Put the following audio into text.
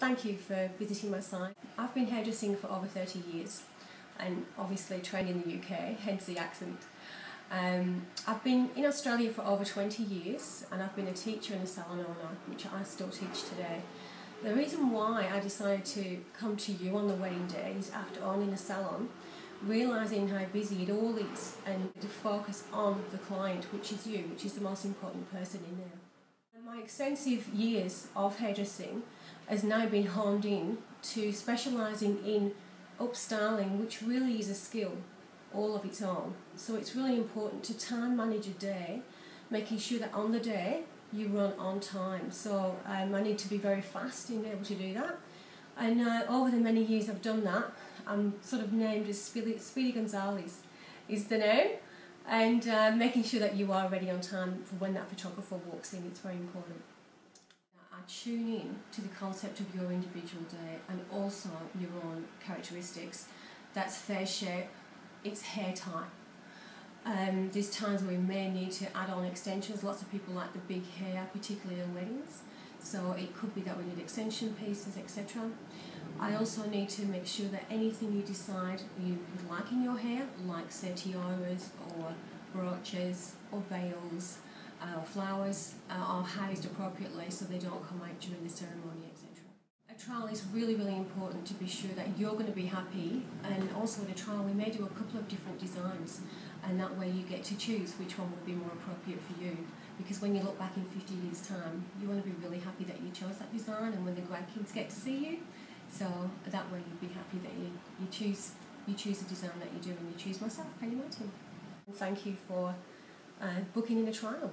thank you for visiting my site. I've been hairdressing for over 30 years and obviously trained in the UK, hence the accent. Um, I've been in Australia for over 20 years and I've been a teacher and a salon owner, which I still teach today. The reason why I decided to come to you on the wedding day is after owning a salon, realising how busy it all is and to focus on the client, which is you, which is the most important person in there. My extensive years of hairdressing has now been honed in to specialising in upstyling, which really is a skill all of its own. So it's really important to time manage a day, making sure that on the day you run on time. So um, I need to be very fast in able to do that. And uh, over the many years I've done that, I'm sort of named as Speedy, Speedy Gonzales is the name. And uh, making sure that you are ready on time for when that photographer walks in, it's very important. I tune in to the concept of your individual day and also your own characteristics. That's face shape, it's hair type. Um, there's times where we may need to add on extensions. Lots of people like the big hair, particularly on weddings. So it could be that we need extension pieces, etc. I also need to make sure that anything you decide you like in your hair, like say tiaras or brooches or veils uh, or flowers, uh, are housed appropriately so they don't come out during the ceremony, etc. A trial is really, really important to be sure that you're going to be happy and also in a trial we may do a couple of different designs and that way you get to choose which one would be more appropriate for you because when you look back in 50 years time you want to be really happy that you chose that design and when the grandkids get to see you so that way you'd be happy that you, you choose you choose the design that you do and you choose myself Penny Martin. Thank you for uh, booking in a trial.